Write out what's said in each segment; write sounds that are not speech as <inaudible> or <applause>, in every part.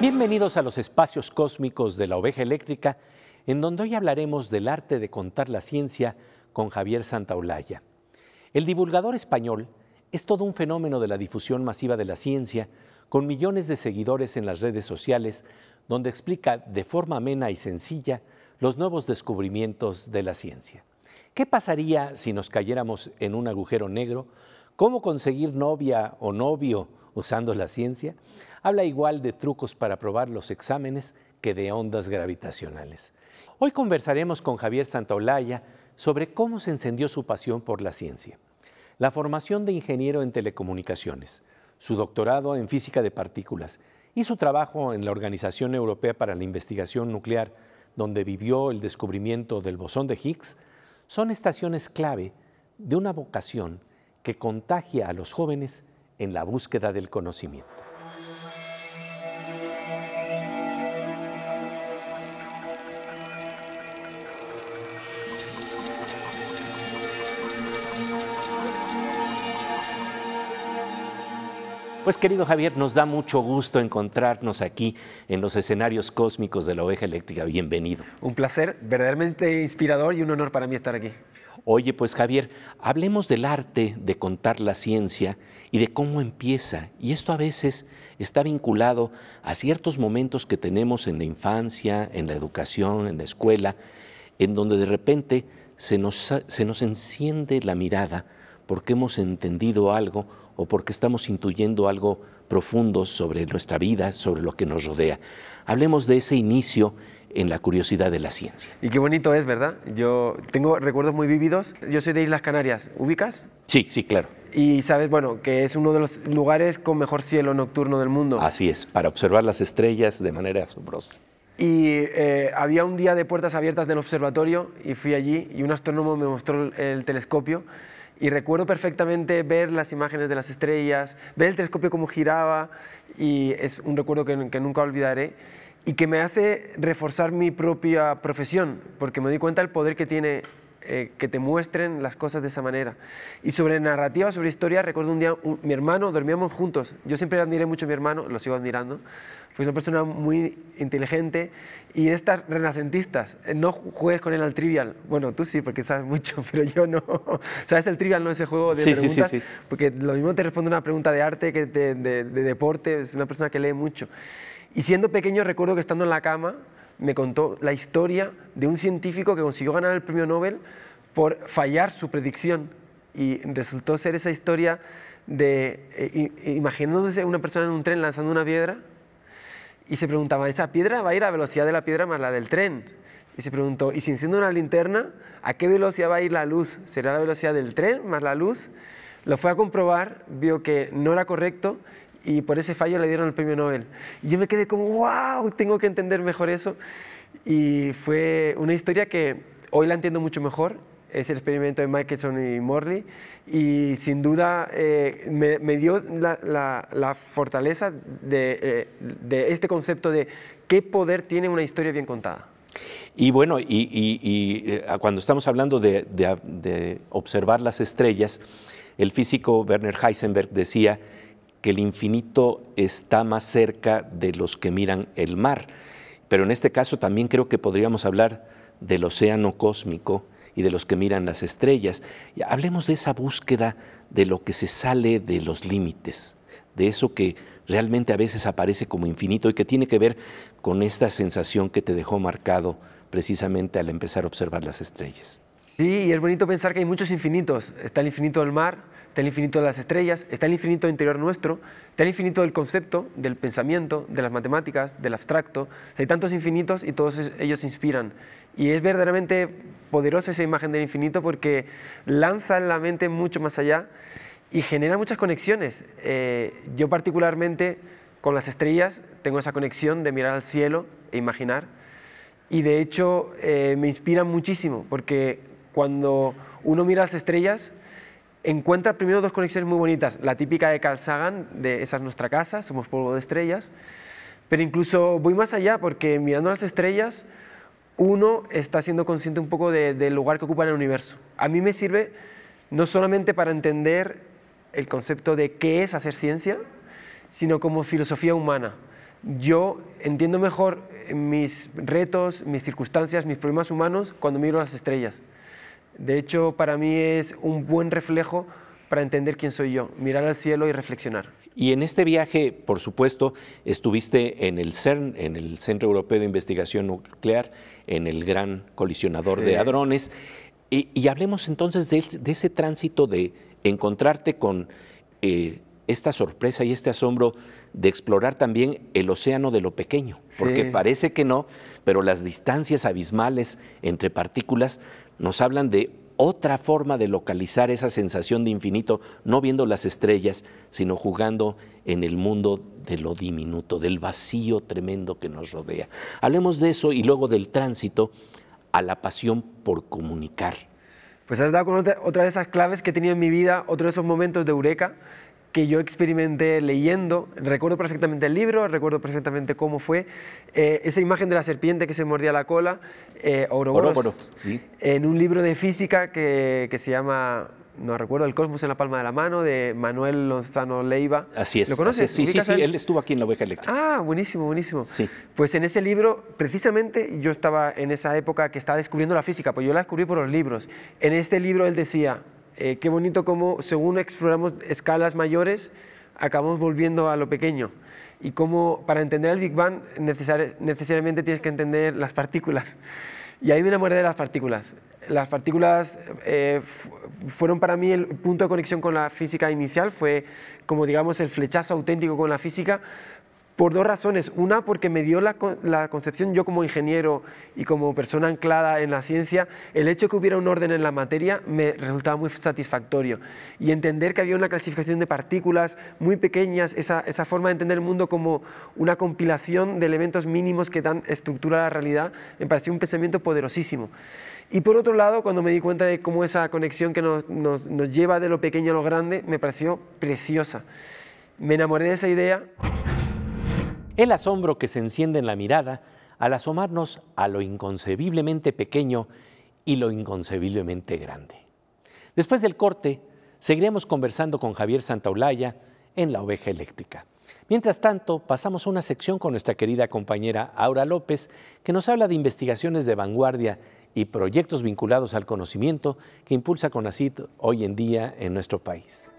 Bienvenidos a los espacios cósmicos de la oveja eléctrica, en donde hoy hablaremos del arte de contar la ciencia con Javier Santaolalla. El divulgador español es todo un fenómeno de la difusión masiva de la ciencia, con millones de seguidores en las redes sociales, donde explica de forma amena y sencilla los nuevos descubrimientos de la ciencia. ¿Qué pasaría si nos cayéramos en un agujero negro? ¿Cómo conseguir novia o novio usando la ciencia? habla igual de trucos para probar los exámenes que de ondas gravitacionales. Hoy conversaremos con Javier Santaolalla sobre cómo se encendió su pasión por la ciencia, la formación de ingeniero en telecomunicaciones, su doctorado en física de partículas y su trabajo en la Organización Europea para la Investigación Nuclear, donde vivió el descubrimiento del bosón de Higgs, son estaciones clave de una vocación que contagia a los jóvenes en la búsqueda del conocimiento. Pues querido Javier, nos da mucho gusto encontrarnos aquí en los escenarios cósmicos de la oveja eléctrica. Bienvenido. Un placer, verdaderamente inspirador y un honor para mí estar aquí. Oye, pues Javier, hablemos del arte de contar la ciencia y de cómo empieza. Y esto a veces está vinculado a ciertos momentos que tenemos en la infancia, en la educación, en la escuela, en donde de repente se nos, se nos enciende la mirada porque hemos entendido algo o porque estamos intuyendo algo profundo sobre nuestra vida, sobre lo que nos rodea. Hablemos de ese inicio en la curiosidad de la ciencia. Y qué bonito es, ¿verdad? Yo tengo recuerdos muy vívidos. Yo soy de Islas Canarias. ¿Ubicas? Sí, sí, claro. Y sabes, bueno, que es uno de los lugares con mejor cielo nocturno del mundo. Así es, para observar las estrellas de manera asombrosa. Y eh, había un día de puertas abiertas del observatorio y fui allí y un astrónomo me mostró el telescopio y recuerdo perfectamente ver las imágenes de las estrellas, ver el telescopio cómo giraba y es un recuerdo que, nunca olvidaré y que me hace reforzar mi propia profesión, porque me di cuenta del poder que tiene eh, que te muestren las cosas de esa manera. Y sobre narrativa, sobre historia, recuerdo un día, mi hermano, dormíamos juntos, yo siempre admiré mucho a mi hermano, lo sigo admirando, fue una persona muy inteligente y estas renacentistas, eh, no juegues con él al trivial. Bueno, tú sí, porque sabes mucho, <laughs> pero yo no. ¿Sabes el trivial, no? Ese juego de preguntas. Sí, sí, sí. Porque lo mismo te responde una pregunta de arte que de, de, deporte, es una persona que lee mucho. Y siendo pequeño recuerdo que estando en la cama me contó la historia de un científico que consiguió ganar el premio Nobel por fallar su predicción. Y resultó ser esa historia de eh, imaginándose una persona en un tren lanzando una piedra y se preguntaba, ¿esa piedra va a ir a la velocidad de la piedra más la del tren? Y se preguntó, ¿y si enciendo una linterna, a qué velocidad va a ir la luz? ¿Será la velocidad del tren más la luz? Lo fue a comprobar, vio que no era correcto y por ese fallo le dieron el premio Nobel. Y yo me quedé como, wow, tengo que entender mejor eso. Y fue una historia que hoy la entiendo mucho mejor es el experimento de Michelson y Morley y sin duda eh, me, dio la, fortaleza eh, de, este concepto de qué poder tiene una historia bien contada. Y bueno, y, eh, cuando estamos hablando de, observar las estrellas, el físico Werner Heisenberg decía que el infinito está más cerca de los que miran el mar. Pero en este caso también creo que podríamos hablar del océano cósmico, y de los que miran las estrellas. Hablemos de esa búsqueda de lo que se sale de los límites, de eso que realmente a veces aparece como infinito y que tiene que ver con esta sensación que te dejó marcado precisamente al empezar a observar las estrellas. Sí, y es bonito pensar que hay muchos infinitos. Está el infinito del mar, está el infinito de las estrellas, está el infinito interior nuestro, está el infinito del concepto, del pensamiento, de las matemáticas, del abstracto. hay tantos infinitos y todos ellos inspiran. Y es verdaderamente poderosa esa imagen del infinito porque lanza la mente mucho más allá y genera muchas conexiones. Eh, yo particularmente con las estrellas tengo esa conexión de mirar al cielo e imaginar y de hecho eh, me inspira muchísimo porque cuando uno mira las estrellas encuentra primero dos conexiones muy bonitas. La típica de Carl Sagan, de esa es nuestra casa, somos polvo de estrellas. Pero incluso voy más allá porque mirando las estrellas, uno está siendo consciente un poco del lugar que ocupa en el universo. A mí me sirve no solamente para entender el concepto de qué es hacer ciencia, sino como filosofía humana. Yo entiendo mejor mis retos, mis circunstancias, mis problemas humanos cuando miro las estrellas. De hecho, para mí es un buen reflejo para entender quién soy yo, mirar al cielo y reflexionar. Y en este viaje, por supuesto, estuviste en el CERN, en el Centro Europeo de Investigación Nuclear, en el gran colisionador de hadrones. Y, hablemos entonces de, ese tránsito de encontrarte con eh, esta sorpresa y este asombro de explorar también el océano de lo pequeño, porque parece que no, pero las distancias abismales entre partículas nos hablan de otra forma de localizar esa sensación de infinito, no viendo las estrellas, sino jugando en el mundo de lo diminuto, del vacío tremendo que nos rodea. Hablemos de eso y luego del tránsito a la pasión por comunicar. Pues has dado con otra, otra de esas claves que he tenido en mi vida, otro de esos momentos de eureka que yo experimenté leyendo. Recuerdo perfectamente el libro, recuerdo perfectamente cómo fue. Eh, esa imagen de la serpiente que se mordía la cola, eh, Ouroboros, en un libro de física que, que se llama no recuerdo, El cosmos en la palma de la mano, de Manuel Lozano Leiva. Así es. ¿Lo conoces? Sí, sí, sí, él estuvo aquí en la oveja eléctrica. Ah, buenísimo, buenísimo. Sí. Pues en ese libro, precisamente, yo estaba en esa época que estaba descubriendo la física, pues yo la descubrí por los libros. En este libro él decía, eh, qué bonito cómo según exploramos escalas mayores, acabamos volviendo a lo pequeño. Y cómo para entender el Big Bang necesariamente tienes que entender las partículas. Y ahí me enamoré de las partículas. Las partículas eh, fueron para mí el punto de conexión con la física inicial, fue como digamos el flechazo auténtico con la física, por dos razones. Una, porque me dio la, concepción, yo como ingeniero y como persona anclada en la ciencia, el hecho de que hubiera un orden en la materia me resultaba muy satisfactorio. Y entender que había una clasificación de partículas muy pequeñas, esa, esa forma de entender el mundo como una compilación de elementos mínimos que dan estructura a la realidad, me pareció un pensamiento poderosísimo. Y por otro lado, cuando me di cuenta de cómo esa conexión que nos, nos, nos lleva de lo pequeño a lo grande, me pareció preciosa. Me enamoré de esa idea el asombro que se enciende en la mirada al asomarnos a lo inconcebiblemente pequeño y lo inconcebiblemente grande. Después del corte, seguiremos conversando con Javier Santaolalla en La Oveja Eléctrica. Mientras tanto, pasamos a una sección con nuestra querida compañera Aura López, que nos habla de investigaciones de vanguardia y proyectos vinculados al conocimiento que impulsa CONACIT hoy en día en nuestro país.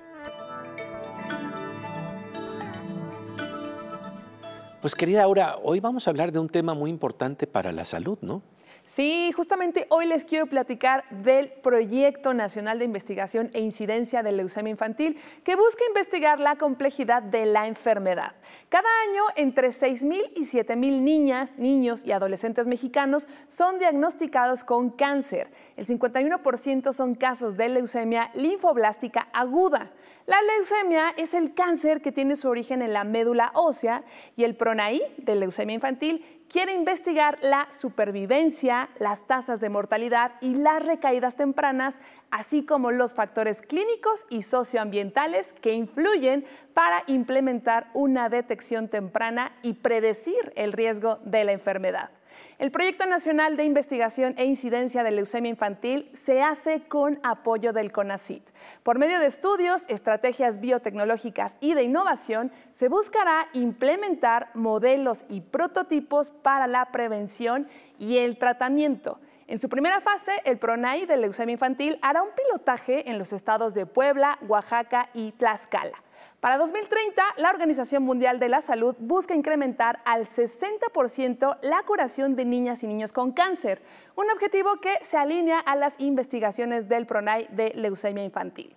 Pues querida Aura, hoy vamos a hablar de un tema muy importante para la salud, ¿no? Sí, justamente hoy les quiero platicar del Proyecto Nacional de Investigación e Incidencia de Leucemia Infantil, que busca investigar la complejidad de la enfermedad. Cada año, entre 6.000 y 7.000 niñas, niños y adolescentes mexicanos son diagnosticados con cáncer. El 51% son casos de leucemia linfoblástica aguda. La leucemia es el cáncer que tiene su origen en la médula ósea y el PRONAI de leucemia infantil quiere investigar la supervivencia, las tasas de mortalidad y las recaídas tempranas, así como los factores clínicos y socioambientales que influyen para implementar una detección temprana y predecir el riesgo de la enfermedad. El Proyecto Nacional de Investigación e Incidencia de Leucemia Infantil se hace con apoyo del CONACIT. Por medio de estudios, estrategias biotecnológicas y de innovación, se buscará implementar modelos y prototipos para la prevención y el tratamiento. En su primera fase, el PRONAI de leucemia infantil hará un pilotaje en los estados de Puebla, Oaxaca y Tlaxcala. Para 2030, la Organización Mundial de la Salud busca incrementar al 60% la curación de niñas y niños con cáncer, un objetivo que se alinea a las investigaciones del PRONAI de leucemia infantil.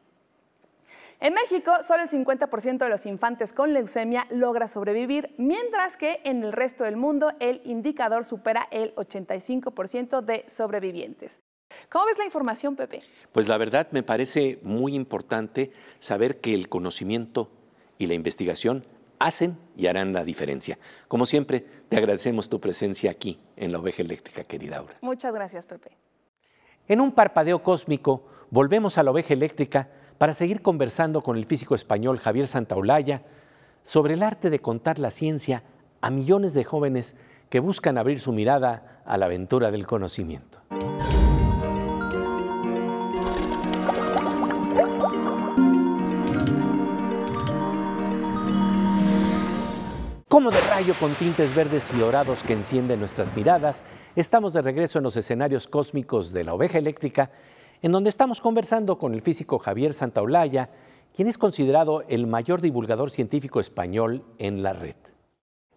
En México, solo el 50% de los infantes con leucemia logra sobrevivir, mientras que en el resto del mundo el indicador supera el 85% de sobrevivientes. ¿Cómo ves la información, Pepe? Pues la verdad me parece muy importante saber que el conocimiento y la investigación hacen y harán la diferencia. Como siempre, te agradecemos tu presencia aquí en la oveja eléctrica, querida Aura. Muchas gracias, Pepe. En un parpadeo cósmico, volvemos a la oveja eléctrica para seguir conversando con el físico español Javier Santaolalla sobre el arte de contar la ciencia a millones de jóvenes que buscan abrir su mirada a la aventura del conocimiento. Como de rayo con tintes verdes y dorados que encienden nuestras miradas, estamos de regreso en los escenarios cósmicos de la oveja eléctrica, en donde estamos conversando con el físico Javier Santaolalla, quien es considerado el mayor divulgador científico español en la red.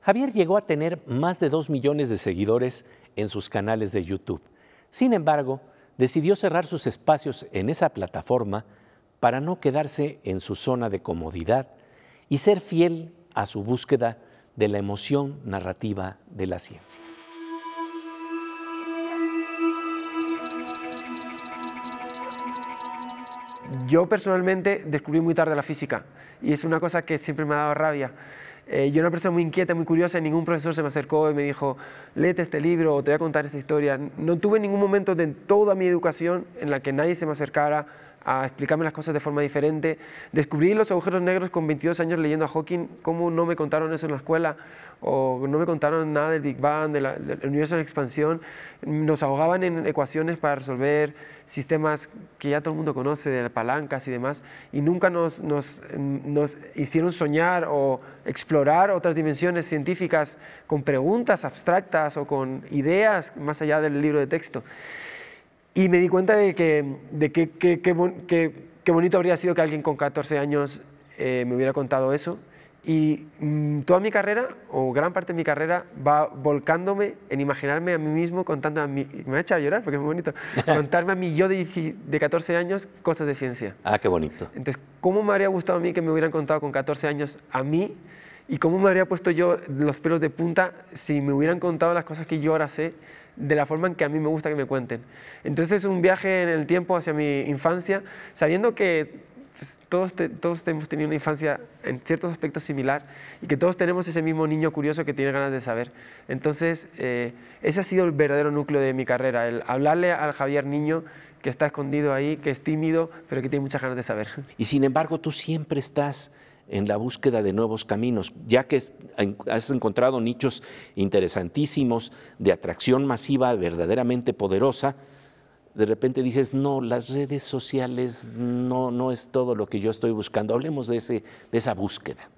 Javier llegó a tener más de dos millones de seguidores en sus canales de YouTube. Sin embargo, decidió cerrar sus espacios en esa plataforma para no quedarse en su zona de comodidad y ser fiel a su búsqueda de la emoción narrativa de la ciencia. Yo personalmente descubrí muy tarde la física y es una cosa que siempre me ha dado rabia. Eh, yo era una persona muy inquieta, muy curiosa, y ningún profesor se me acercó y me dijo, léete este libro o te voy a contar esta historia. No tuve ningún momento de toda mi educación en la que nadie se me acercara a explicarme las cosas de forma diferente. Descubrí los agujeros negros con 22 años leyendo a Hawking, cómo no me contaron eso en la escuela, o no me contaron nada del Big Bang, del universo en expansión. Nos ahogaban en ecuaciones para resolver sistemas que ya todo el mundo conoce, de palancas y demás, y nunca nos, nos, nos hicieron soñar o explorar otras dimensiones científicas con preguntas abstractas o con ideas más allá del libro de texto. Y me di cuenta de que, de que, que, bonito habría sido que alguien con 14 años eh, me hubiera contado eso. Y mm, toda mi carrera, o gran parte de mi carrera, va volcándome en imaginarme a mí mismo contando a mí, me va a echar a llorar porque es muy bonito, <laughs> contarme a mí yo de, de 14 años cosas de ciencia. Ah, qué bonito. Entonces, ¿cómo me habría gustado a mí que me hubieran contado con 14 años a mí? ¿Y cómo me habría puesto yo los pelos de punta si me hubieran contado las cosas que yo ahora sé de la forma en que a mí me gusta que me cuenten. Entonces es un viaje en el tiempo hacia mi infancia, sabiendo que pues, todos, todos hemos tenido una infancia en ciertos aspectos similar y que todos tenemos ese mismo niño curioso que tiene ganas de saber. Entonces, eh, ese ha sido el verdadero núcleo de mi carrera, el hablarle al Javier niño que está escondido ahí, que es tímido, pero que tiene muchas ganas de saber. Y sin embargo, tú siempre estás en la búsqueda de nuevos caminos, ya que has encontrado nichos interesantísimos de atracción masiva verdaderamente poderosa, de repente dices, no, las redes sociales no, no es todo lo que yo estoy buscando. Hablemos de, ese, de esa búsqueda.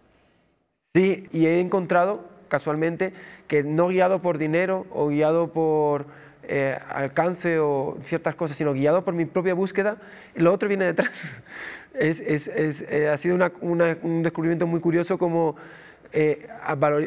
Sí, y he encontrado casualmente que no guiado por dinero o guiado por eh, alcance o ciertas cosas, sino guiado por mi propia búsqueda, lo otro viene detrás. <laughs> eh, ha sido un descubrimiento muy curioso como eh,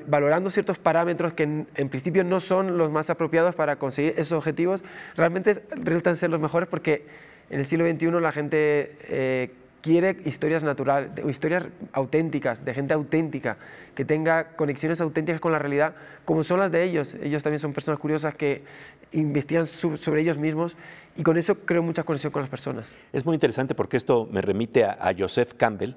valorando ciertos parámetros que en, principio no son los más apropiados para conseguir esos objetivos, realmente resultan ser los mejores porque en el siglo XXI la gente quiere historias naturales, historias auténticas, de gente auténtica, que tenga conexiones auténticas con la realidad, como son las de ellos. Ellos también son personas curiosas que investigan sobre ellos mismos y con eso creo mucha conexión con las personas. Es muy interesante porque esto me remite a, Joseph Campbell,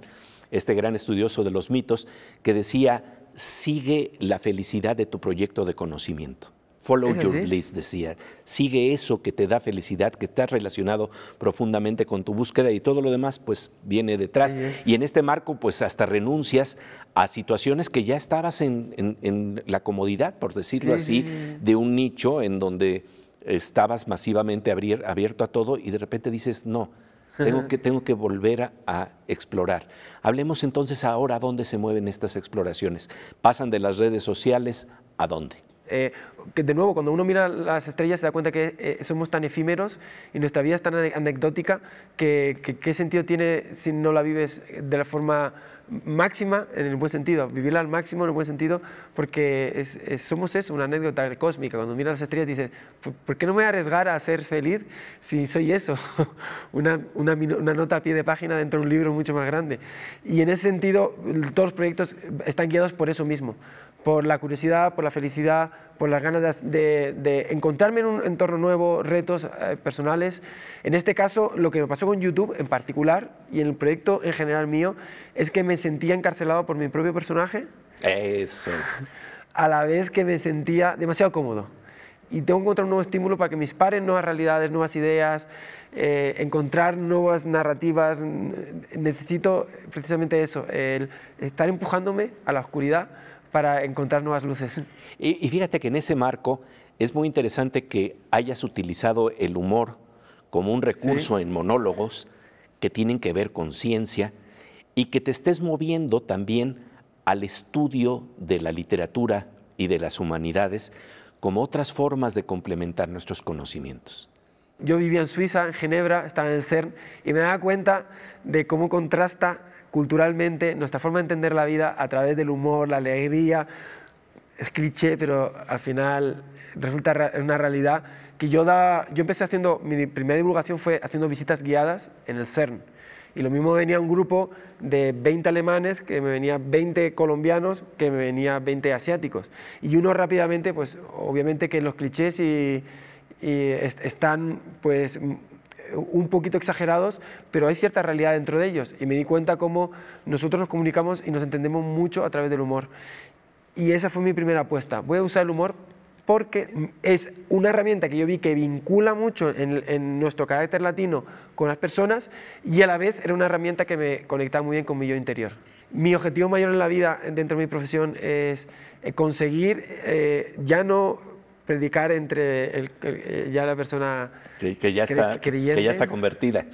este gran estudioso de los mitos, que decía, sigue la felicidad de tu proyecto de conocimiento. Follow your bliss, decía. Sigue eso que te da felicidad, que está relacionado profundamente con tu búsqueda y todo lo demás, pues viene detrás. Y en este marco, pues hasta renuncias a situaciones que ya estabas en, la comodidad, por decirlo así, de un nicho en donde estabas masivamente abierto a todo y de repente dices, no, tengo que, tengo que volver a, explorar. Hablemos entonces ahora a dónde se mueven estas exploraciones. Pasan de las redes sociales a dónde. Eh, que de nuevo, cuando uno mira las estrellas se da cuenta que eh, somos tan efímeros y nuestra vida es tan anecdótica que, qué sentido tiene si no la vives de la forma máxima en el buen sentido, vivirla al máximo en el buen sentido, porque somos eso, una anécdota cósmica. Cuando miras las estrellas dices, ¿por, qué no me voy a arriesgar a ser feliz si soy eso? <laughs> una, una, nota a pie de página dentro de un libro mucho más grande. Y en ese sentido, todos los proyectos están guiados por eso mismo, por la curiosidad, por la felicidad, por las ganas de, encontrarme en un entorno nuevo, retos eh, personales. En este caso, lo que me pasó con YouTube en particular y en el proyecto en general mío es que me sentía encarcelado por mi propio personaje. Eso es. A la vez que me sentía demasiado cómodo. y tengo que encontrar un nuevo estímulo para que me disparen nuevas realidades, nuevas ideas, eh, encontrar nuevas narrativas. Necesito precisamente eso, el estar empujándome a la oscuridad para encontrar nuevas luces. Y, y fíjate que en ese marco es muy interesante que hayas utilizado el humor como un recurso en monólogos que tienen que ver con ciencia y que te estés moviendo también al estudio de la literatura y de las humanidades como otras formas de complementar nuestros conocimientos. Yo vivía en Suiza, en Ginebra, estaba en el CERN y me daba cuenta de cómo contrasta culturalmente nuestra forma de entender la vida a través del humor, la alegría. Es cliché, pero al final resulta una realidad que yo da, yo empecé haciendo, mi primera divulgación fue haciendo visitas guiadas en el CERN. Y lo mismo venía un grupo de 20 alemanes, que me venía 20 colombianos, que me venía 20 asiáticos. Y uno rápidamente, pues obviamente que los clichés y, están pues un poquito exagerados, pero hay cierta realidad dentro de ellos. Y me di cuenta cómo nosotros nos comunicamos y nos entendemos mucho a través del humor. Y esa fue mi primera apuesta. Voy a usar el humor porque es una herramienta que yo vi que vincula mucho en, nuestro carácter latino con las personas y a la vez era una herramienta que me conectaba muy bien con mi yo interior. Mi objetivo mayor en la vida dentro de mi profesión es eh, conseguir eh, ya no predicar entre el, eh, ya la persona que, ya está, que ya está convertida,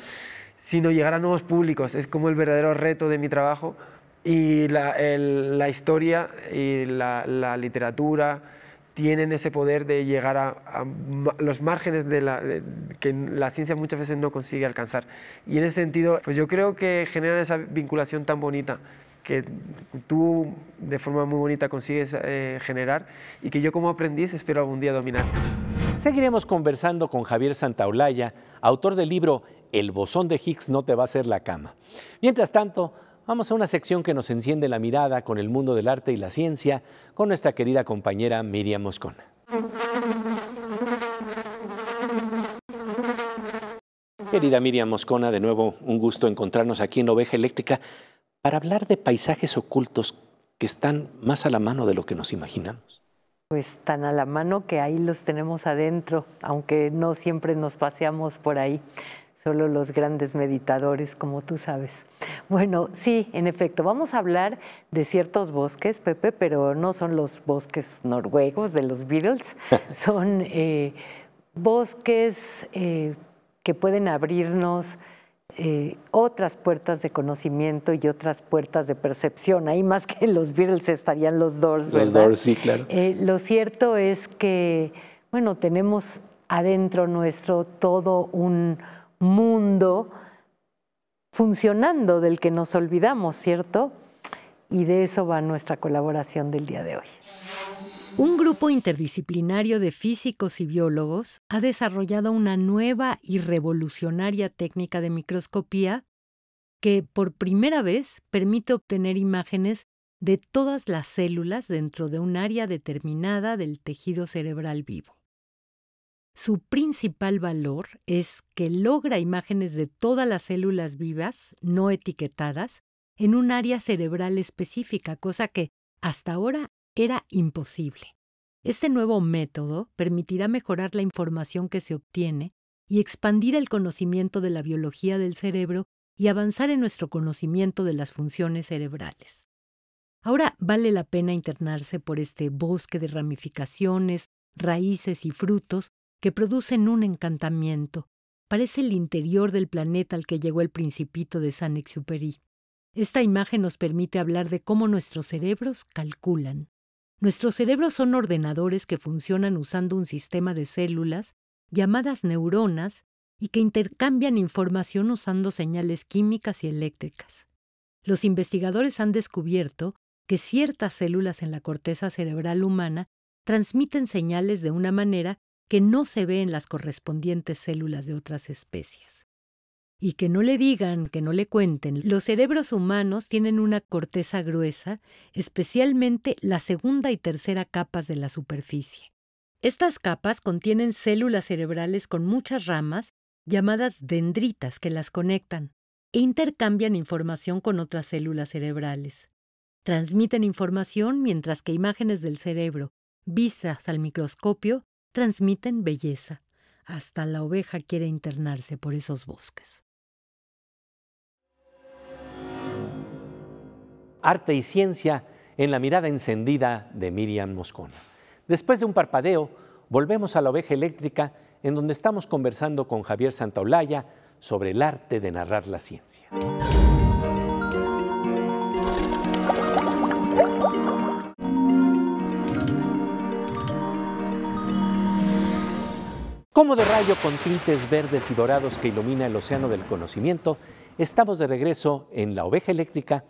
sino llegar a nuevos públicos. Es como el verdadero reto de mi trabajo y la, historia y la literatura tienen ese poder de llegar a, los márgenes de la, que la ciencia muchas veces no consigue alcanzar. Y en ese sentido, pues yo creo que generan esa vinculación tan bonita que tú de forma muy bonita consigues eh, generar y que yo como aprendiz espero algún día dominar. Seguiremos conversando con Javier Santaolalla, autor del libro El bosón de Higgs no te va a hacer la cama. Mientras tanto, Vamos a una sección que nos enciende la mirada con el mundo del arte y la ciencia con nuestra querida compañera Miriam Moscona. Querida Miriam Moscona, de nuevo un gusto encontrarnos aquí en Oveja Eléctrica para hablar de paisajes ocultos que están más a la mano de lo que nos imaginamos. Pues tan a la mano que ahí los tenemos adentro, aunque no siempre nos paseamos por ahí solo los grandes meditadores, como tú sabes. Bueno, sí, en efecto, vamos a hablar de ciertos bosques, Pepe, pero no son los bosques noruegos de los Beatles, <laughs> son eh, bosques eh, que pueden abrirnos eh, otras puertas de conocimiento y otras puertas de percepción. Ahí más que los Beatles estarían los Doors. Los Doors, sí, claro. lo cierto es que, bueno, tenemos adentro nuestro todo un mundo funcionando del que nos olvidamos, ¿cierto? Y de eso va nuestra colaboración del día de hoy. Un grupo interdisciplinario de físicos y biólogos ha desarrollado una nueva y revolucionaria técnica de microscopía que por primera vez permite obtener imágenes de todas las células dentro de un área determinada del tejido cerebral vivo. Su principal valor es que logra imágenes de todas las células vivas no etiquetadas en un área cerebral específica, cosa que hasta ahora era imposible. Este nuevo método permitirá mejorar la información que se obtiene y expandir el conocimiento de la biología del cerebro y avanzar en nuestro conocimiento de las funciones cerebrales. Ahora vale la pena internarse por este bosque de ramificaciones, raíces y frutos que producen un encantamiento. Parece el interior del planeta al que llegó el principito de Saint-Exupéry. Esta imagen nos permite hablar de cómo nuestros cerebros calculan. Nuestros cerebros son ordenadores que funcionan usando un sistema de células llamadas neuronas y que intercambian información usando señales químicas y eléctricas. Los investigadores han descubierto que ciertas células en la corteza cerebral humana transmiten señales de una manera que no se ve en las correspondientes células de otras especies. Y que no le digan, que no le cuenten, los cerebros humanos tienen una corteza gruesa, especialmente la segunda y tercera capas de la superficie. Estas capas contienen células cerebrales con muchas ramas, llamadas dendritas, que las conectan e intercambian información con otras células cerebrales. Transmiten información mientras que imágenes del cerebro, vistas al microscopio, transmiten belleza. Hasta la oveja quiere internarse por esos bosques. Arte y ciencia en la mirada encendida de Miriam Moscona. Después de un parpadeo, volvemos a la oveja eléctrica en donde estamos conversando con Javier Santaolalla sobre el arte de narrar la ciencia. Como de rayo con tintes verdes y dorados que ilumina el océano del conocimiento, estamos de regreso en La Oveja Eléctrica,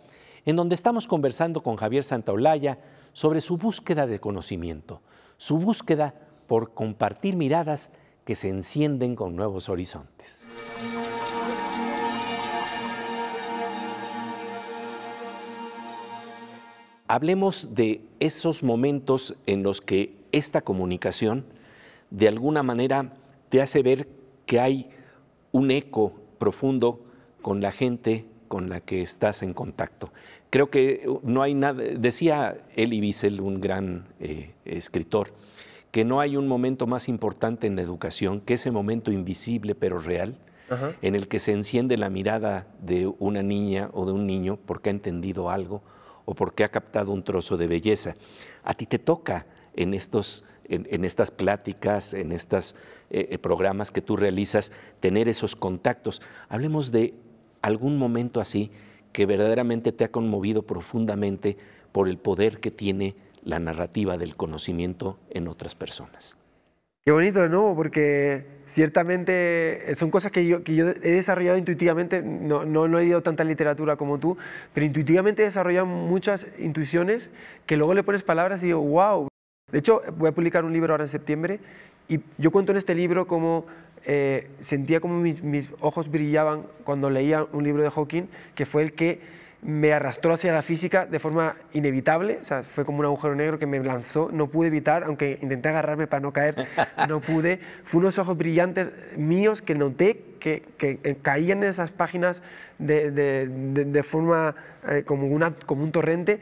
en donde estamos conversando con Javier Santaolalla sobre su búsqueda de conocimiento, su búsqueda por compartir miradas que se encienden con nuevos horizontes. Hablemos de esos momentos en los que esta comunicación de alguna manera te hace ver que hay un eco profundo con la gente con la que estás en contacto. Creo que no hay nada, decía Elie Wiesel, un gran eh, escritor, que no hay un momento más importante en la educación que ese momento invisible pero real, en el que se enciende la mirada de una niña o de un niño porque ha entendido algo o porque ha captado un trozo de belleza. A ti te toca en estos en, estas pláticas, en estos eh, eh, programas que tú realizas, tener esos contactos. Hablemos de algún momento así que verdaderamente te ha conmovido profundamente por el poder que tiene la narrativa del conocimiento en otras personas. Qué bonito, ¿no? Porque ciertamente son cosas que yo, que yo he desarrollado intuitivamente, no, no, no, he leído tanta literatura como tú, pero intuitivamente he desarrollado muchas intuiciones que luego le pones palabras y digo, wow, de hecho, voy a publicar un libro ahora en septiembre y yo cuento en este libro cómo eh, sentía como mis, ojos brillaban cuando leía un libro de Hawking, que fue el que me arrastró hacia la física de forma inevitable, o sea, fue como un agujero negro que me lanzó, no pude evitar, aunque intenté agarrarme para no caer, no pude. Fue unos ojos brillantes míos que noté que, que caían en esas páginas de, de, de, forma eh, como, una, como un torrente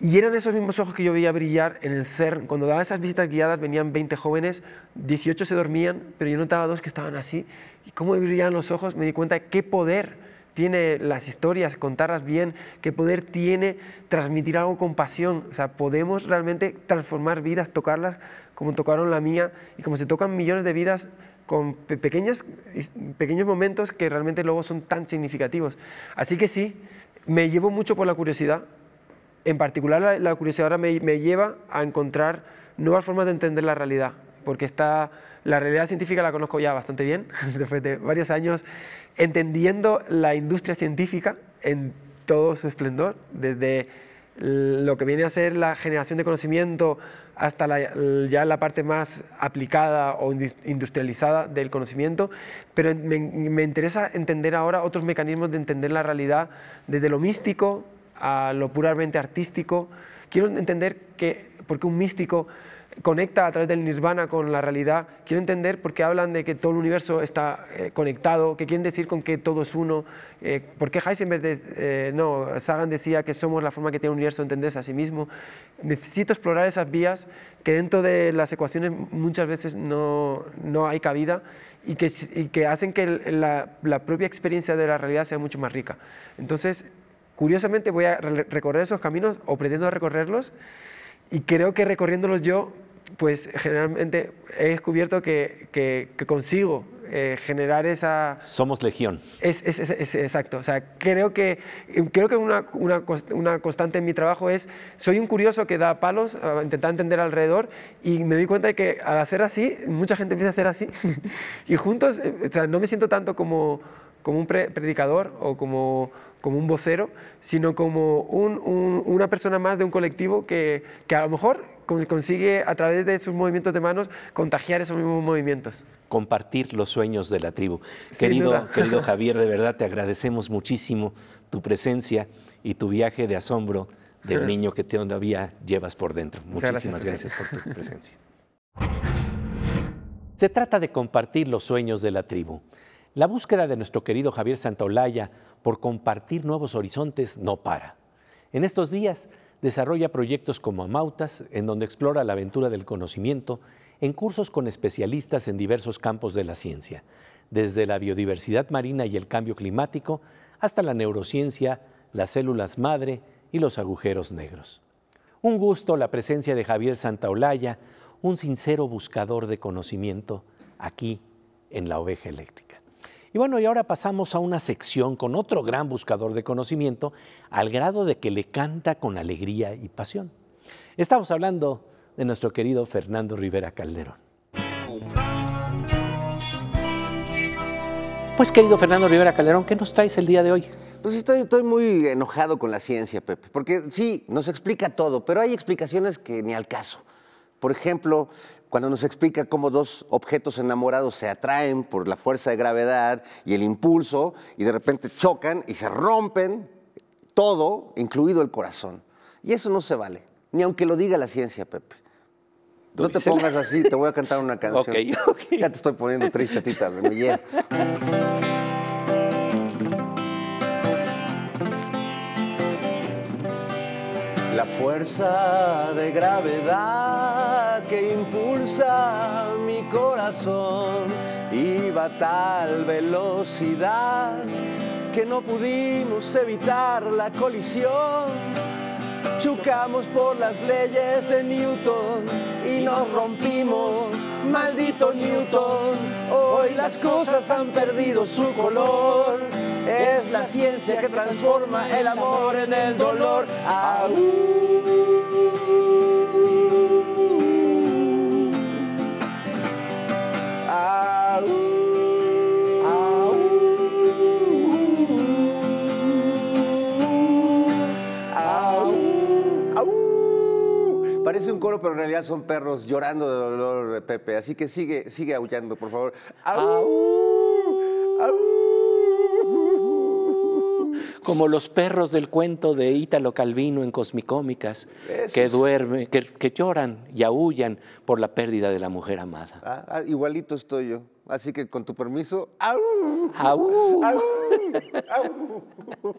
y eran esos mismos ojos que yo veía brillar en el CERN. Cuando daba esas visitas guiadas venían 20 jóvenes, 18 se dormían, pero yo notaba dos que estaban así. Y cómo brillaban los ojos, me di cuenta de qué poder tiene las historias, contarlas bien, qué poder tiene transmitir algo con pasión. O sea, podemos realmente transformar vidas, tocarlas como tocaron la mía y como se tocan millones de vidas con pequeñas, pequeños momentos que realmente luego son tan significativos. Así que sí, me llevo mucho por la curiosidad, en particular, la, curiosidad ahora me, lleva a encontrar nuevas formas de entender la realidad, porque está, la realidad científica la conozco ya bastante bien, <laughs> después de varios años entendiendo la industria científica en todo su esplendor, desde lo que viene a ser la generación de conocimiento hasta ya la parte más aplicada o industrializada del conocimiento, pero me interesa entender ahora otros mecanismos de entender la realidad desde lo místico, a lo puramente artístico. Quiero entender que, por qué un místico conecta a través del nirvana con la realidad. Quiero entender por qué hablan de que todo el universo está eh, conectado, qué quieren decir con que todo es uno. Eh, ¿Por qué Heisenberg, eh, no, Sagan decía que somos la forma que tiene el universo de entenderse a sí mismo? Necesito explorar esas vías que dentro de las ecuaciones muchas veces no, no hay cabida y que, y que hacen que la, la propia experiencia de la realidad sea mucho más rica. Entonces, Curiosamente voy a recorrer esos caminos o pretendo recorrerlos y creo que recorriéndolos yo, pues generalmente he descubierto que, que, consigo eh, generar esa... Somos legión. Es, es, es, exacto. O sea, creo que, creo que una, una, una, constante en mi trabajo es, soy un curioso que da palos a intentar entender alrededor y me doy cuenta de que al hacer así, mucha gente empieza a hacer así <laughs> y juntos, eh, o sea, no me siento tanto como, como un predicador o como como un vocero, sino como una persona más de un colectivo que, a lo mejor consigue a través de sus movimientos de manos contagiar esos mismos movimientos. Compartir los sueños de la tribu. querido, querido <laughs> Javier, de verdad te agradecemos muchísimo tu presencia y tu viaje de asombro del <laughs> niño que todavía llevas por dentro. Muchísimas gracias por tu presencia. Se trata de compartir los sueños de la tribu. La búsqueda de nuestro querido Javier Santaolalla por compartir nuevos horizontes no para. En estos días desarrolla proyectos como Amautas, en donde explora la aventura del conocimiento en cursos con especialistas en diversos campos de la ciencia, desde la biodiversidad marina y el cambio climático hasta la neurociencia, las células madre y los agujeros negros. Un gusto la presencia de Javier Santaolalla, un sincero buscador de conocimiento aquí en la oveja eléctrica. Y bueno, y ahora pasamos a una sección con otro gran buscador de conocimiento, al grado de que le canta con alegría y pasión. Estamos hablando de nuestro querido Fernando Rivera Calderón. Pues querido Fernando Rivera Calderón, ¿qué nos traes el día de hoy? Pues estoy, estoy muy enojado con la ciencia, Pepe, porque sí, nos explica todo, pero hay explicaciones que ni al caso. Por ejemplo, cuando nos explica cómo dos objetos enamorados se atraen por la fuerza de gravedad y el impulso, y de repente chocan y se rompen todo, incluido el corazón. Y eso no se vale, ni aunque lo diga la ciencia, Pepe. No te pongas así, te voy a cantar una <laughs> canción. Ok, ok. Ya te estoy poniendo triste, me llena. La fuerza de gravedad que impulsa mi corazón iba a tal velocidad que no pudimos evitar la colisión. Chocamos por las leyes de Newton y nos rompimos, maldito Newton. Hoy las cosas han perdido su color. Es la ciencia que transforma el amor en el dolor. Au. Parece un coro, pero en realidad son perros llorando de dolor, Pepe. Así que sigue, sigue aullando, por favor. Au. Au. Como los perros del cuento de Ítalo Calvino en Cosmicómicas, que duermen, que, que lloran y aullan por la pérdida de la mujer amada. Ah, ah, igualito estoy yo. Así que con tu permiso. ¡Au! Au. ¡Au! ¡Au!